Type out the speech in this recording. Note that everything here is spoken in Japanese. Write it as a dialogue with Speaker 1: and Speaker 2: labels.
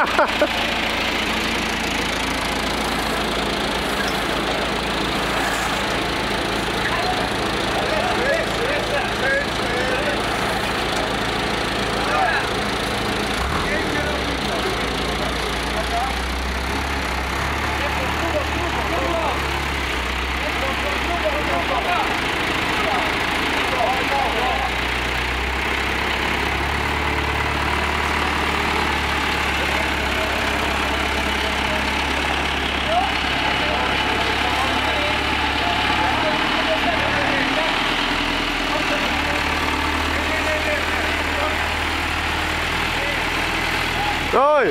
Speaker 1: ハハハハ
Speaker 2: rồi